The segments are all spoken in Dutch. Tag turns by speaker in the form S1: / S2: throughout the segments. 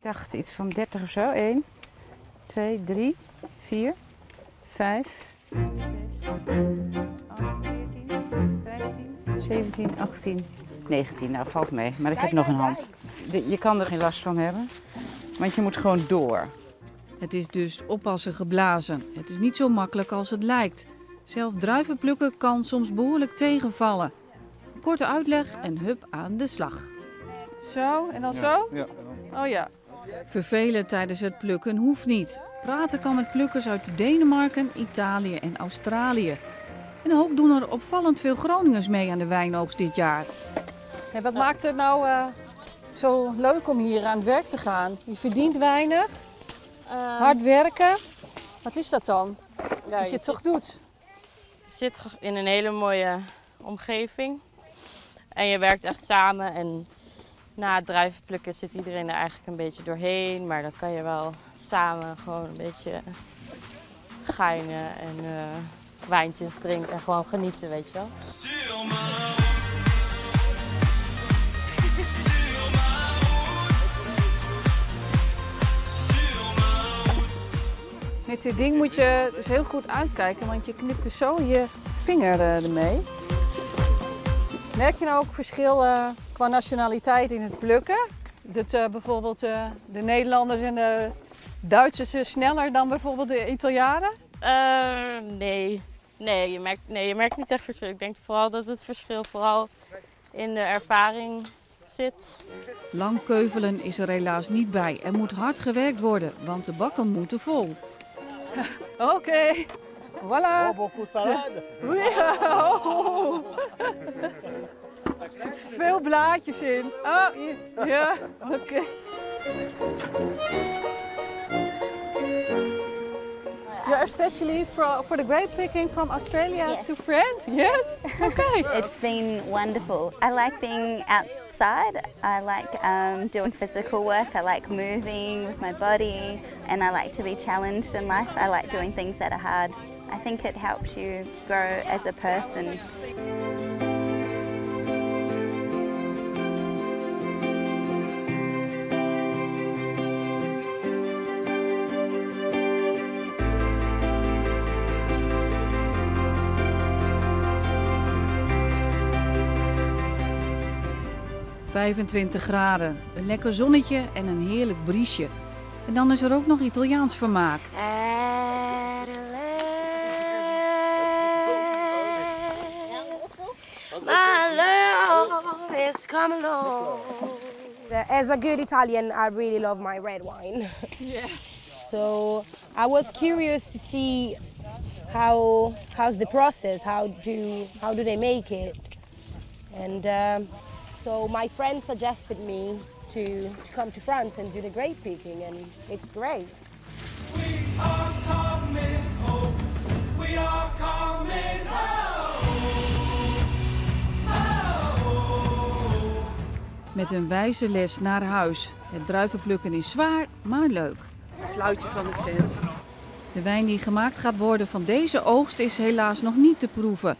S1: Ik dacht iets van 30 of zo. 1, 2, 3, 4, 5, 6, 7, 8, 14, 15, 17, 18, 19. Nou, valt mee. Maar ik heb nog een hand. Je kan er geen last van hebben. Want je moet gewoon door.
S2: Het is dus oppassen geblazen. Het is niet zo makkelijk als het lijkt. Zelf druiven plukken kan soms behoorlijk tegenvallen. Korte uitleg en hup aan de slag.
S3: Zo, en dan zo?
S4: Ja.
S3: Oh ja.
S2: Vervelen tijdens het plukken hoeft niet. Praten kan met plukkers uit Denemarken, Italië en Australië. En ook doen er opvallend veel Groningers mee aan de wijnoogst dit jaar.
S3: En wat maakt het nou eh, zo leuk om hier aan het werk te gaan? Je verdient weinig, hard werken. Wat is dat dan?
S5: Ja,
S3: dat je het toch doet?
S5: Je zit in een hele mooie omgeving. En je werkt echt samen. En na het druivenplukken zit iedereen er eigenlijk een beetje doorheen. Maar dan kan je wel samen gewoon een beetje geinen en eh, wijntjes drinken. En gewoon genieten, weet je wel.
S3: Met dit ding moet je dus heel goed uitkijken, want je knipt dus zo je vinger eh, ermee. Merk je nou ook verschil eh, qua nationaliteit in het plukken? Dat eh, bijvoorbeeld eh, de Nederlanders en de Duitsers eh, sneller dan bijvoorbeeld de Italianen?
S5: Eh, nee. Nee je, merkt, nee, je merkt niet echt verschil. Ik denk vooral dat het verschil vooral in de ervaring zit.
S2: Lang keuvelen is er helaas niet bij. Er moet hard gewerkt worden, want de bakken moeten vol.
S3: Oké, voilà.
S6: beaucoup salade.
S3: Ja, oh. Zitten veel blaadjes in. Oh, ja, ja, oké. You're especially for, for the grape picking from Australia
S7: Yes.
S3: to France? Yes? Okay.
S7: It's been wonderful. I like being outside. I like um, doing physical work. I like moving with my body, and I like to be challenged in life. I like doing things that are hard. I think it helps you grow as a person.
S2: – 25 graden, een lekker zonnetje en een heerlijk briesje. En dan is er ook nog Italiaans vermaak.
S8: As a good Italian, I really love my red wine.
S3: Yeah.
S8: So I was curious to see how how's the process. How do how do they make it? And um, so my friend suggested me to, to come to France and do the grape picking, and it's great.
S2: Met een wijze les naar huis. Het druivenplukken is zwaar, maar leuk.
S3: Fluitje van de cent.
S2: De wijn die gemaakt gaat worden van deze oogst is helaas nog niet te proeven.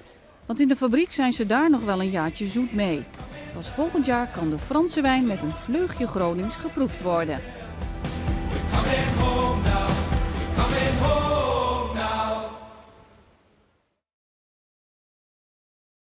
S2: Want in de fabriek zijn ze daar nog wel een jaartje zoet mee. Pas volgend jaar kan de Franse wijn met een vleugje Gronings geproefd worden.